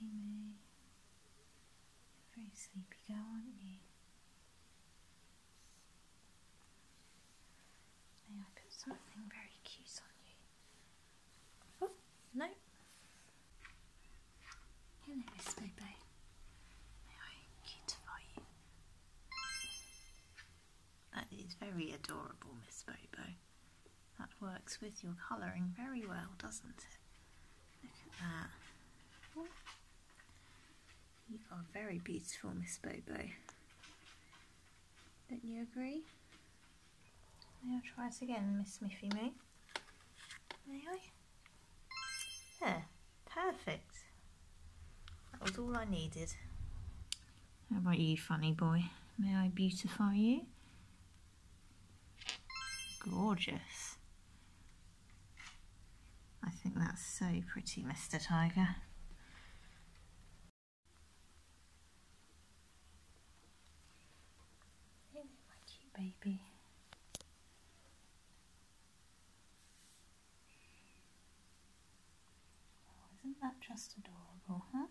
Me. You're very sleepy girl, aren't you? May I put something very cute on you? Oh, no. Hello, Miss Bobo. May I cutify you? That is very adorable, Miss Bobo. That works with your colouring very well, doesn't it? Look at that. You are very beautiful, Miss Bobo. Don't you agree? May I try it again, Miss Miffy Moo? May I? There, perfect. That was all I needed. How about you, funny boy? May I beautify you? Gorgeous. I think that's so pretty, Mr. Tiger. Hello, my cute baby. Oh, isn't that just adorable?